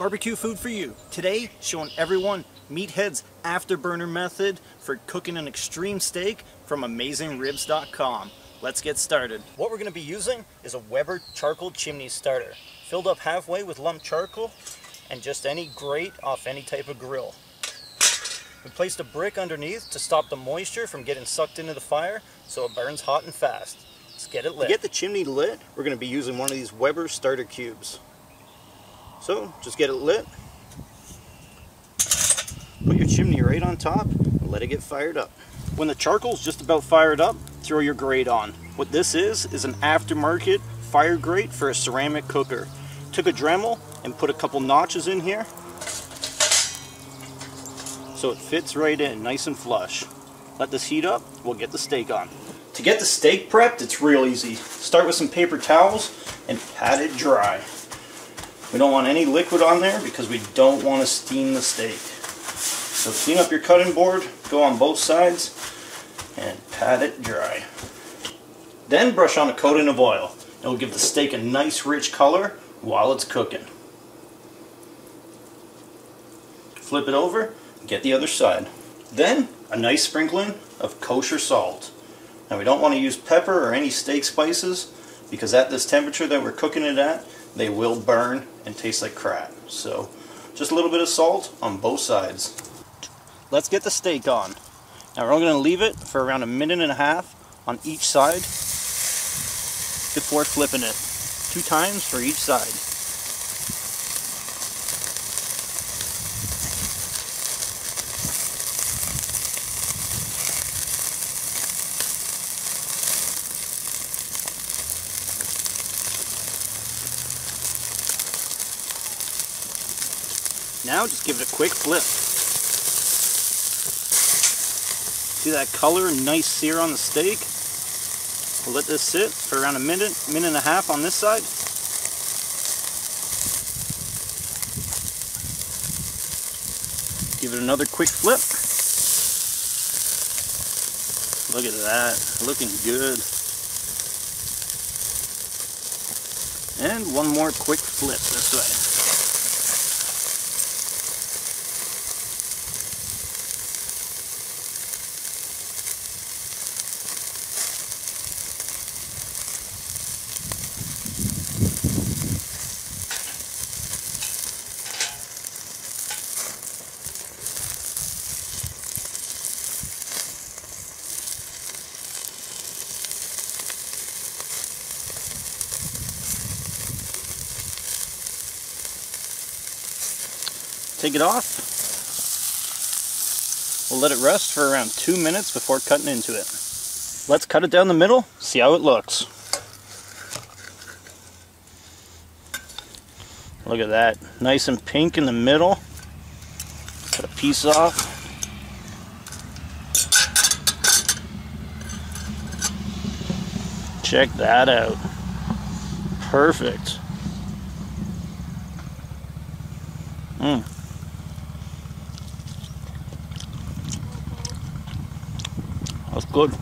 Barbecue food for you. Today, showing everyone Meathead's afterburner method for cooking an extreme steak from AmazingRibs.com. Let's get started. What we're going to be using is a Weber charcoal chimney starter, filled up halfway with lump charcoal and just any grate off any type of grill. We placed a brick underneath to stop the moisture from getting sucked into the fire so it burns hot and fast. Let's get it lit. To get the chimney lit, we're going to be using one of these Weber starter cubes. So just get it lit. Put your chimney right on top and let it get fired up. When the charcoal's just about fired up, throw your grate on. What this is, is an aftermarket fire grate for a ceramic cooker. Took a Dremel and put a couple notches in here so it fits right in, nice and flush. Let this heat up, we'll get the steak on. To get the steak prepped, it's real easy. Start with some paper towels and pat it dry. We don't want any liquid on there because we don't want to steam the steak. So clean up your cutting board, go on both sides, and pat it dry. Then brush on a coating of oil. It'll give the steak a nice rich color while it's cooking. Flip it over, get the other side. Then a nice sprinkling of kosher salt. Now we don't want to use pepper or any steak spices because at this temperature that we're cooking it at, they will burn and taste like crap. So just a little bit of salt on both sides. Let's get the steak on. Now we're only going to leave it for around a minute and a half on each side before flipping it. Two times for each side. Now just give it a quick flip. See that color, nice sear on the steak? We'll let this sit for around a minute, minute and a half on this side. Give it another quick flip. Look at that, looking good. And one more quick flip this way. Take it off. We'll let it rest for around two minutes before cutting into it. Let's cut it down the middle, see how it looks. Look at that, nice and pink in the middle. Cut a piece off. Check that out. Perfect. Mmm. That's good.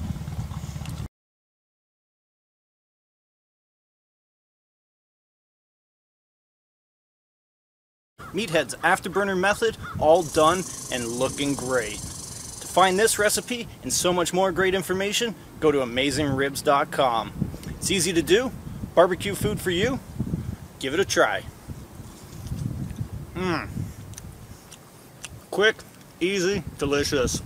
Meathead's afterburner method, all done and looking great. To find this recipe and so much more great information, go to AmazingRibs.com. It's easy to do, barbecue food for you, give it a try. Mmm. Quick, easy, delicious.